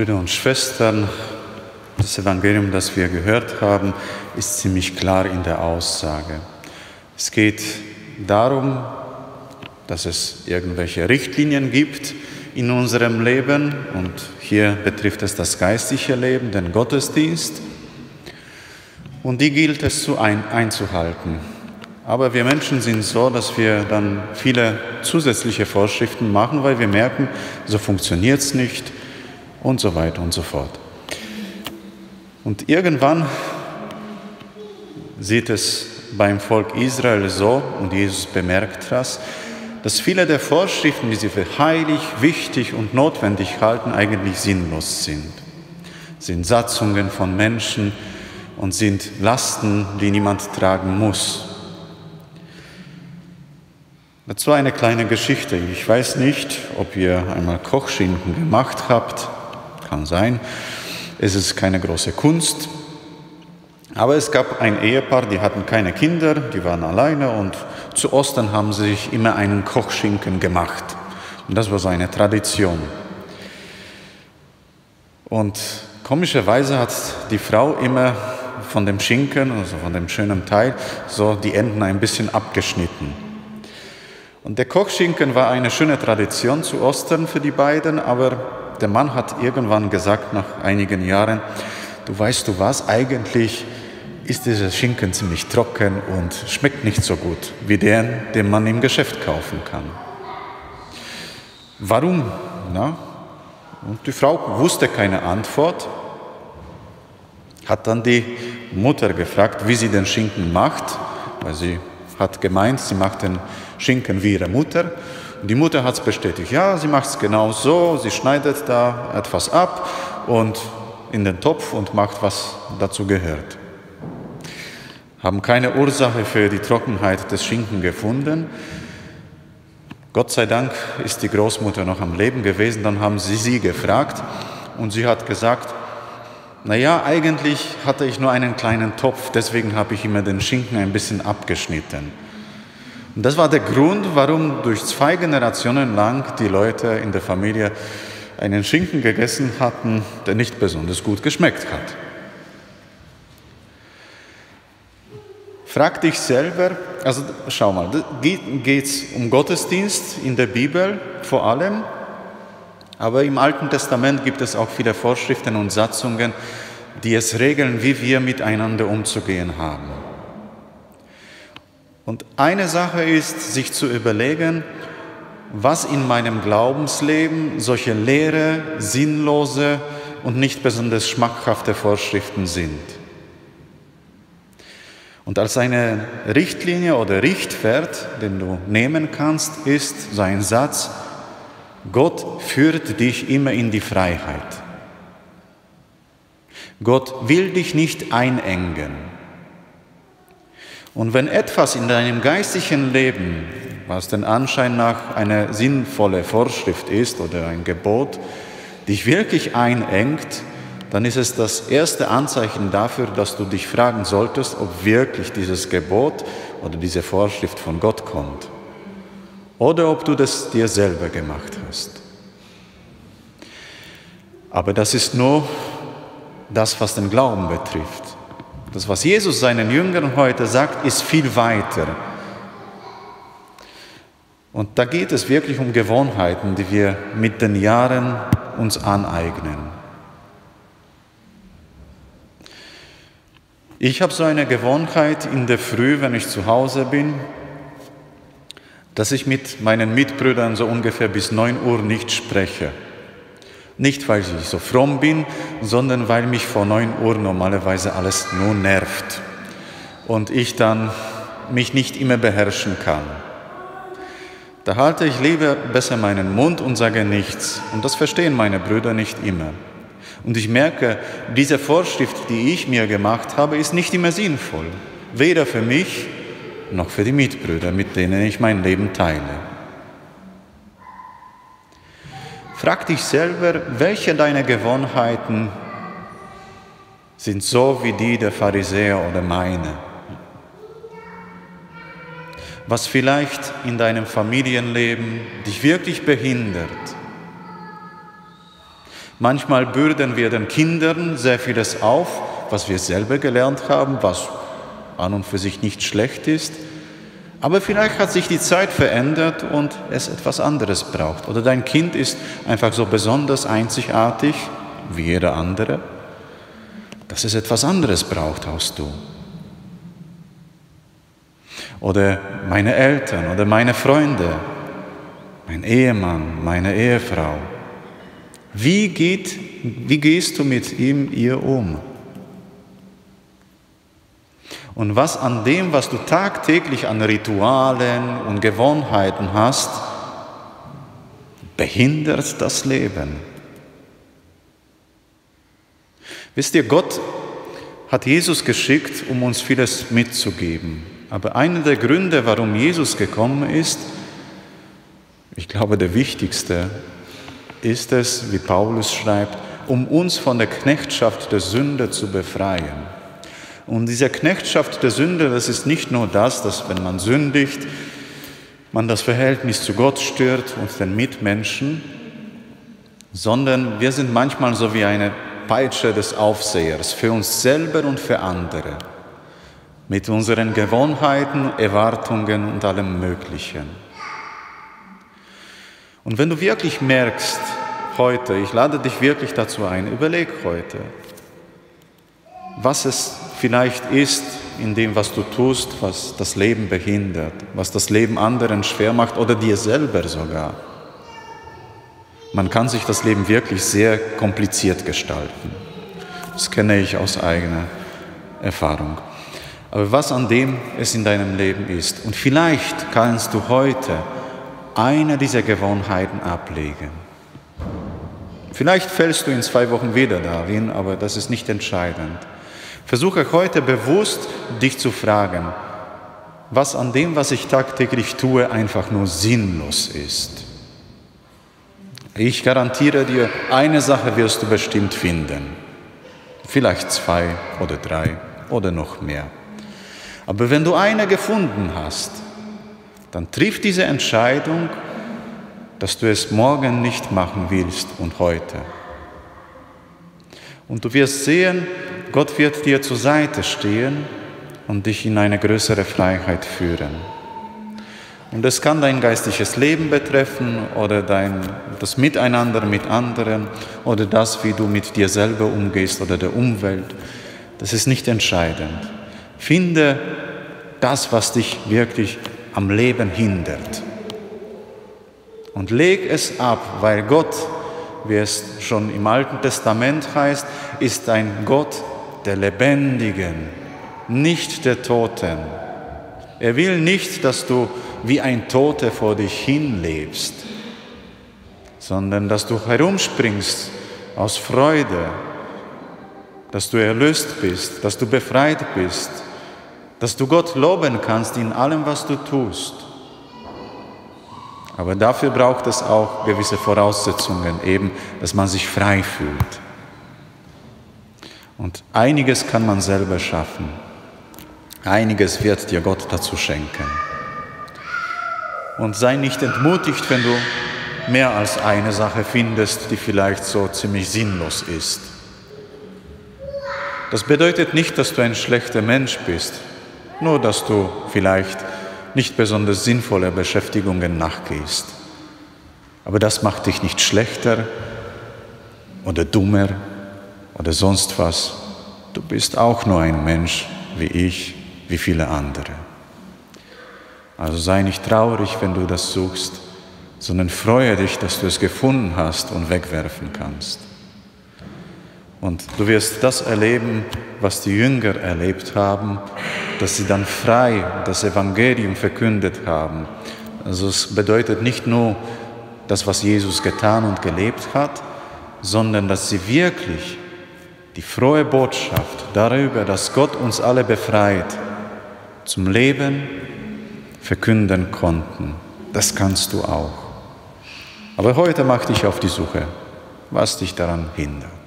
Brüder und Schwestern, das Evangelium, das wir gehört haben, ist ziemlich klar in der Aussage. Es geht darum, dass es irgendwelche Richtlinien gibt in unserem Leben und hier betrifft es das geistliche Leben, den Gottesdienst und die gilt es zu ein, einzuhalten. Aber wir Menschen sind so, dass wir dann viele zusätzliche Vorschriften machen, weil wir merken, so funktioniert es nicht und so weiter und so fort. Und irgendwann sieht es beim Volk Israel so, und Jesus bemerkt das, dass viele der Vorschriften, die sie für heilig, wichtig und notwendig halten, eigentlich sinnlos sind. Sind Satzungen von Menschen und sind Lasten, die niemand tragen muss. Dazu eine kleine Geschichte. Ich weiß nicht, ob ihr einmal Kochschinken gemacht habt. Kann sein. Es ist keine große Kunst. Aber es gab ein Ehepaar, die hatten keine Kinder, die waren alleine und zu Ostern haben sie sich immer einen Kochschinken gemacht. Und das war so eine Tradition. Und komischerweise hat die Frau immer von dem Schinken, also von dem schönen Teil, so die Enden ein bisschen abgeschnitten. Und der Kochschinken war eine schöne Tradition zu Ostern für die beiden, aber der Mann hat irgendwann gesagt, nach einigen Jahren, du weißt du was, eigentlich ist dieser Schinken ziemlich trocken und schmeckt nicht so gut wie der, den man im Geschäft kaufen kann. Warum? Na? Und die Frau wusste keine Antwort, hat dann die Mutter gefragt, wie sie den Schinken macht, weil sie hat gemeint, sie macht den Schinken wie ihre Mutter. Die Mutter hat es bestätigt, ja, sie macht es genau so, sie schneidet da etwas ab und in den Topf und macht, was dazu gehört. Haben keine Ursache für die Trockenheit des Schinken gefunden. Gott sei Dank ist die Großmutter noch am Leben gewesen, dann haben sie sie gefragt und sie hat gesagt, naja, eigentlich hatte ich nur einen kleinen Topf, deswegen habe ich immer den Schinken ein bisschen abgeschnitten. Und das war der Grund, warum durch zwei Generationen lang die Leute in der Familie einen Schinken gegessen hatten, der nicht besonders gut geschmeckt hat. Frag dich selber, also schau mal, geht es um Gottesdienst in der Bibel vor allem, aber im Alten Testament gibt es auch viele Vorschriften und Satzungen, die es regeln, wie wir miteinander umzugehen haben. Und eine Sache ist, sich zu überlegen, was in meinem Glaubensleben solche leere, sinnlose und nicht besonders schmackhafte Vorschriften sind. Und als eine Richtlinie oder Richtwert, den du nehmen kannst, ist so ein Satz, Gott führt dich immer in die Freiheit. Gott will dich nicht einengen. Und wenn etwas in deinem geistigen Leben, was den Anschein nach eine sinnvolle Vorschrift ist oder ein Gebot, dich wirklich einengt, dann ist es das erste Anzeichen dafür, dass du dich fragen solltest, ob wirklich dieses Gebot oder diese Vorschrift von Gott kommt oder ob du das dir selber gemacht hast. Aber das ist nur das, was den Glauben betrifft. Das, was Jesus seinen Jüngern heute sagt, ist viel weiter. Und da geht es wirklich um Gewohnheiten, die wir mit den Jahren uns aneignen. Ich habe so eine Gewohnheit in der Früh, wenn ich zu Hause bin, dass ich mit meinen Mitbrüdern so ungefähr bis 9 Uhr nicht spreche. Nicht, weil ich so fromm bin, sondern weil mich vor 9 Uhr normalerweise alles nur nervt und ich dann mich nicht immer beherrschen kann. Da halte ich lieber besser meinen Mund und sage nichts. Und das verstehen meine Brüder nicht immer. Und ich merke, diese Vorschrift, die ich mir gemacht habe, ist nicht immer sinnvoll. Weder für mich noch für die Mitbrüder, mit denen ich mein Leben teile. Frag dich selber, welche deiner Gewohnheiten sind so wie die der Pharisäer oder meine. Was vielleicht in deinem Familienleben dich wirklich behindert. Manchmal bürden wir den Kindern sehr vieles auf, was wir selber gelernt haben, was an und für sich nicht schlecht ist. Aber vielleicht hat sich die Zeit verändert und es etwas anderes braucht. Oder dein Kind ist einfach so besonders einzigartig wie jeder andere, dass es etwas anderes braucht als du. Oder meine Eltern oder meine Freunde, mein Ehemann, meine Ehefrau. Wie, geht, wie gehst du mit ihm, ihr um? Und was an dem, was du tagtäglich an Ritualen und Gewohnheiten hast, behindert das Leben. Wisst ihr, Gott hat Jesus geschickt, um uns vieles mitzugeben. Aber einer der Gründe, warum Jesus gekommen ist, ich glaube der wichtigste, ist es, wie Paulus schreibt, um uns von der Knechtschaft der Sünde zu befreien. Und diese Knechtschaft der Sünde, das ist nicht nur das, dass wenn man sündigt, man das Verhältnis zu Gott stört und den Mitmenschen, sondern wir sind manchmal so wie eine Peitsche des Aufsehers für uns selber und für andere, mit unseren Gewohnheiten, Erwartungen und allem Möglichen. Und wenn du wirklich merkst, heute, ich lade dich wirklich dazu ein, überleg heute, was es vielleicht ist in dem, was du tust, was das Leben behindert, was das Leben anderen schwer macht oder dir selber sogar. Man kann sich das Leben wirklich sehr kompliziert gestalten. Das kenne ich aus eigener Erfahrung. Aber was an dem es in deinem Leben ist, und vielleicht kannst du heute eine dieser Gewohnheiten ablegen. Vielleicht fällst du in zwei Wochen wieder darin, aber das ist nicht entscheidend. Versuche heute bewusst dich zu fragen, was an dem, was ich tagtäglich tue, einfach nur sinnlos ist. Ich garantiere dir, eine Sache wirst du bestimmt finden. Vielleicht zwei oder drei oder noch mehr. Aber wenn du eine gefunden hast, dann triff diese Entscheidung, dass du es morgen nicht machen willst und heute. Und du wirst sehen, Gott wird dir zur Seite stehen und dich in eine größere Freiheit führen. Und es kann dein geistliches Leben betreffen oder dein, das Miteinander mit anderen oder das, wie du mit dir selber umgehst oder der Umwelt. Das ist nicht entscheidend. Finde das, was dich wirklich am Leben hindert. Und leg es ab, weil Gott, wie es schon im Alten Testament heißt, ist ein Gott der Lebendigen, nicht der Toten. Er will nicht, dass du wie ein Toter vor dich hinlebst, sondern dass du herumspringst aus Freude, dass du erlöst bist, dass du befreit bist, dass du Gott loben kannst in allem, was du tust. Aber dafür braucht es auch gewisse Voraussetzungen, eben, dass man sich frei fühlt. Und einiges kann man selber schaffen. Einiges wird dir Gott dazu schenken. Und sei nicht entmutigt, wenn du mehr als eine Sache findest, die vielleicht so ziemlich sinnlos ist. Das bedeutet nicht, dass du ein schlechter Mensch bist, nur dass du vielleicht nicht besonders sinnvolle Beschäftigungen nachgehst. Aber das macht dich nicht schlechter oder dummer oder sonst was. Du bist auch nur ein Mensch wie ich, wie viele andere. Also sei nicht traurig, wenn du das suchst, sondern freue dich, dass du es gefunden hast und wegwerfen kannst. Und du wirst das erleben, was die Jünger erlebt haben, dass sie dann frei das Evangelium verkündet haben. Also es bedeutet nicht nur das, was Jesus getan und gelebt hat, sondern dass sie wirklich die frohe Botschaft darüber, dass Gott uns alle befreit, zum Leben verkünden konnten. Das kannst du auch. Aber heute mach dich auf die Suche, was dich daran hindert.